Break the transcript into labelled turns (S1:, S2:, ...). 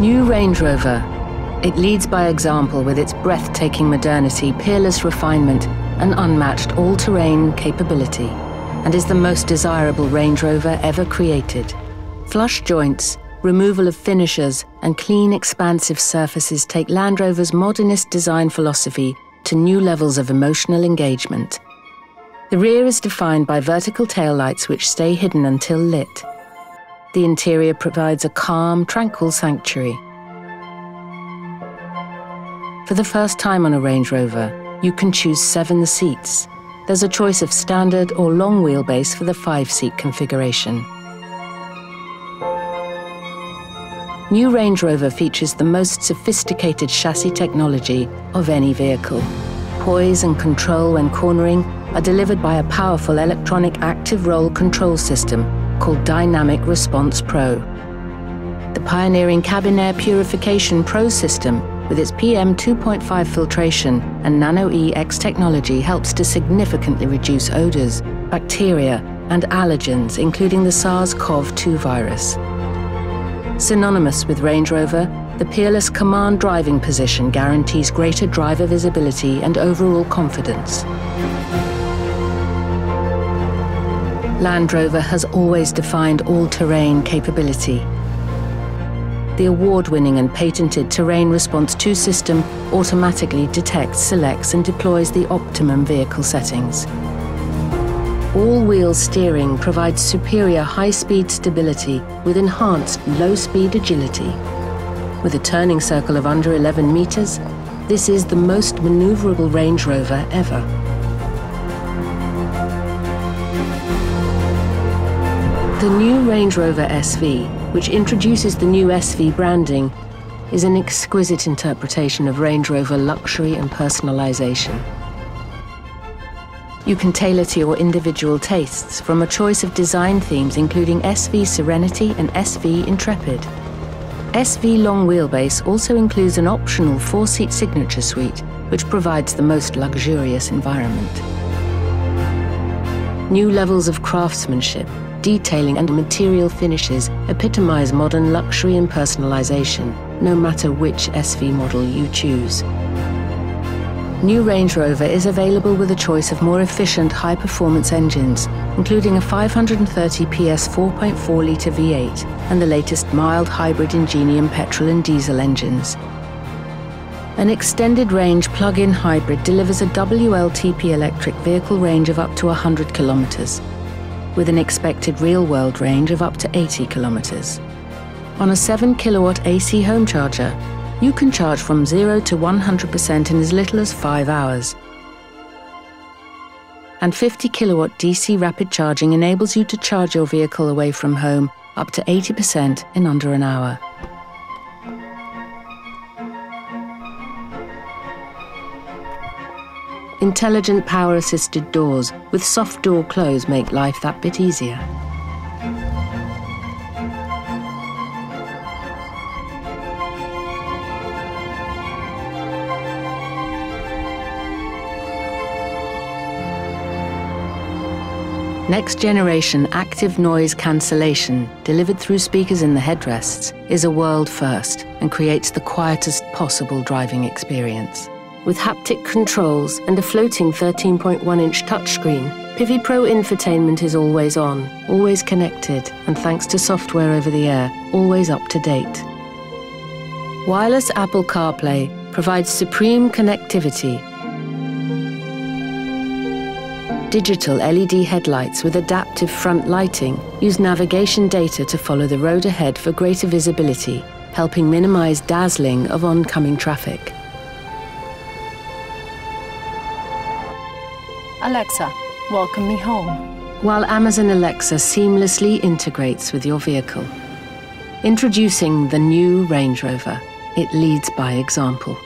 S1: Range Rover. It leads by example with its breathtaking modernity, peerless refinement, and unmatched all-terrain capability, and is the most desirable Range Rover ever created. Flush joints, removal of finishers, and clean, expansive surfaces take Land Rover's modernist design philosophy to new levels of emotional engagement. The rear is defined by vertical taillights which stay hidden until lit. The interior provides a calm, tranquil sanctuary. For the first time on a Range Rover, you can choose seven seats. There's a choice of standard or long wheelbase for the five-seat configuration. New Range Rover features the most sophisticated chassis technology of any vehicle. Poise and control when cornering are delivered by a powerful electronic active roll control system called Dynamic Response Pro. The pioneering cabin air purification Pro system with its PM 2.5 filtration and Nano EX technology helps to significantly reduce odors, bacteria, and allergens, including the SARS-CoV-2 virus. Synonymous with Range Rover, the peerless command driving position guarantees greater driver visibility and overall confidence. Land Rover has always defined all-terrain capability. The award-winning and patented Terrain Response 2 system automatically detects, selects and deploys the optimum vehicle settings. All-wheel steering provides superior high-speed stability with enhanced low-speed agility. With a turning circle of under 11 meters, this is the most maneuverable Range Rover ever. The new Range Rover SV, which introduces the new SV branding, is an exquisite interpretation of Range Rover luxury and personalization. You can tailor to your individual tastes from a choice of design themes including SV Serenity and SV Intrepid. SV Long Wheelbase also includes an optional four-seat signature suite, which provides the most luxurious environment. New levels of craftsmanship, detailing and material finishes epitomize modern luxury and personalization, no matter which SV model you choose. New Range Rover is available with a choice of more efficient high-performance engines, including a 530 PS 4.4-litre V8 and the latest mild hybrid Ingenium petrol and diesel engines. An extended range plug-in hybrid delivers a WLTP electric vehicle range of up to 100 kilometres, with an expected real-world range of up to 80 kilometres. On a 7 kilowatt AC home charger, you can charge from 0 to 100% in as little as 5 hours. And 50 kilowatt DC rapid charging enables you to charge your vehicle away from home up to 80% in under an hour. Intelligent power-assisted doors with soft door close make life that bit easier. Next generation active noise cancellation, delivered through speakers in the headrests, is a world first and creates the quietest possible driving experience. With haptic controls and a floating 13.1 inch touchscreen, Pivi Pro infotainment is always on, always connected, and thanks to software over the air, always up to date. Wireless Apple CarPlay provides supreme connectivity Digital LED headlights with adaptive front lighting use navigation data to follow the road ahead for greater visibility, helping minimize dazzling of oncoming traffic.
S2: Alexa, welcome me home.
S1: While Amazon Alexa seamlessly integrates with your vehicle. Introducing the new Range Rover. It leads by example.